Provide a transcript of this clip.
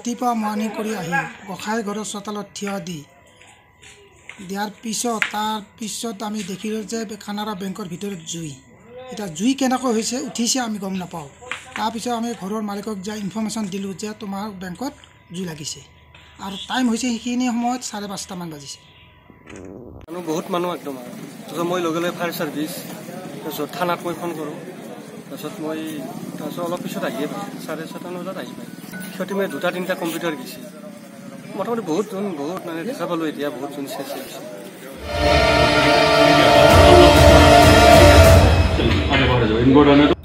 ৰাতিপুৱা মৰ্ণিং কৰি আহি গোঁসাই ঘৰৰ চোতালত থিয় দি দিয়াৰ পিছত তাৰ পিছত আমি দেখিলোঁ যে খানাৰা বেংকৰ ভিতৰত জুই। এতিয়া জুই কেনেকৈ হৈছে উঠিছে আমি গম নাপাওঁ। তাৰপিছত আমি ঘৰৰ মালিকক যাই ইনফৰ্মেশ্যন দিলোঁ যে তোমাৰ বেংকত জুই লাগিছে। আৰু টাইম হৈছে সেইখিনি সময়ত চাৰে পাঁচটামান বাজিছে। মানুহ বহুত মানুহ একদম আৰু। তাৰপিছত মই লগে লগে ফায়াৰ ছাৰ্ভিচ তাৰপিছত থানাত মই ফোন কৰোঁ। তাৰপিছত মই তাৰপিছত অলপ পিছত আহিয়ে পাই চাৰে ছটামান বজাত আহি পায় সিহঁতে মানে দুটা তিনিটা কম্পিউটাৰ গেছে মোটামুটি বহুতজন বহুত মানে দেখা পালোঁ এতিয়া হৈছে Ano ba? Inboard ano?